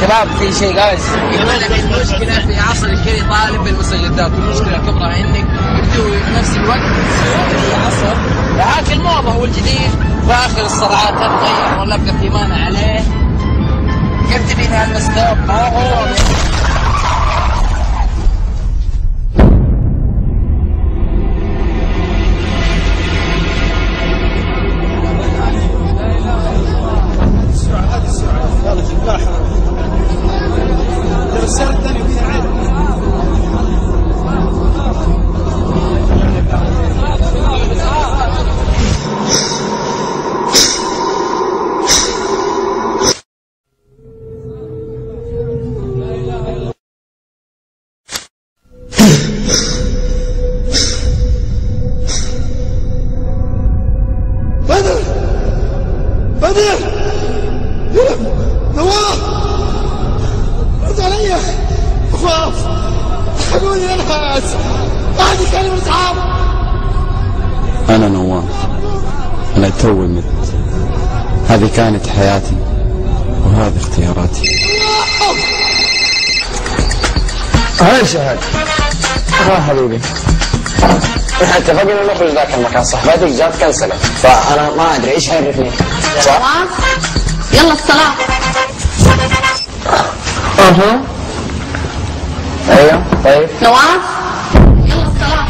شباب في شيء لك المشكلة في عصر الكل طالب بالمستجدات والمشكلة الكبرى انك يبدو في نفس الوقت في عصر. هاك الموضه والجديد فاخر الصرعات تتغير ولا ابقى في مانع عليه. كيف تبين هالمسلوب ما هو. نواف رد علي. خاف الحقوني يا ناس. هذه كلمة أنا نواف أنا توي مت هذه كانت حياتي وهذه اختياراتي. هاي شهد ها حبيبي. إحنا اتفقنا نخرج ذاك المكان صاحبتك جات كنسلت. فأنا ما أدري إيش عرفني صح؟ نواف يلا الصلاة. أها. أيوه طيب. نواف؟ يلا الصلاة.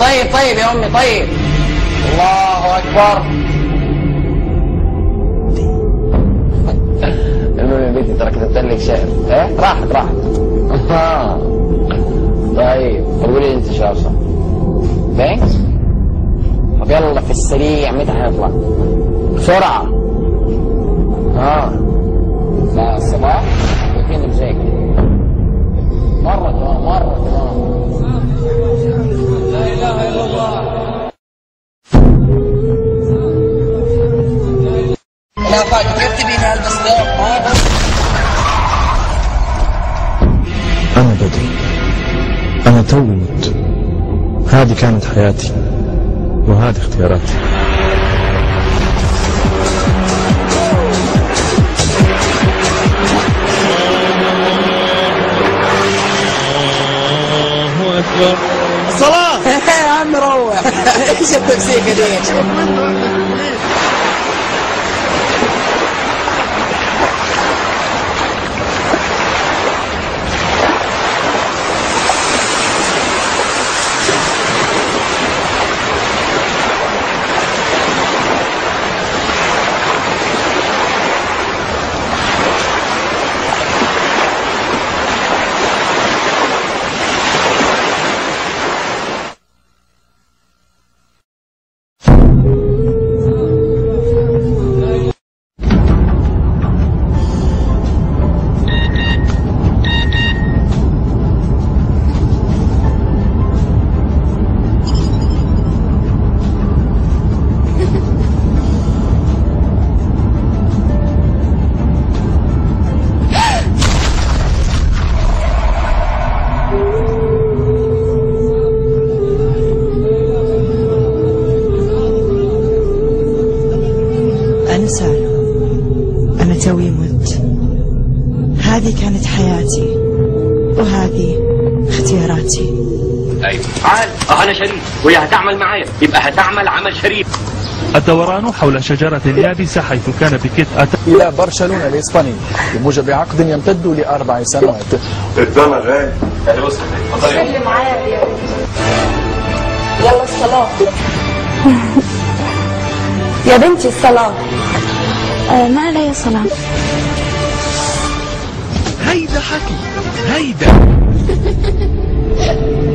طيب طيب يا أمي طيب. الله أكبر. المهم يا بنتي ترى كتبت لك شعر إيه؟ راحت راحت. طيب قولي لي انت شو ثانكس طب يلا في السريع متى حنطلع بسرعة. ها لا الصباح يمكن بزيك مرة تمام مرة تمام لا إله إلا الله. لا كيف أنا بدري أنا توي مت هذه كانت حياتي وهذه اختياراتي. صلاة يا عم روح. إيش التمسيكه دي هذه كانت حياتي وهذه اختياراتي. أيوه تعال آه أنا شريف. وهي هتعمل معايا؟ يبقى هتعمل عمل شريف. الدوران حول شجرة يابسة حيث كان بيكيت أتى إلى برشلونة الإسباني بموجب عقد يمتد لأربع سنوات. الدولار غالي. يلا الصلاة. يا بنتي الصلاة. آه ما علي صلاة هيدا حكي هيدا.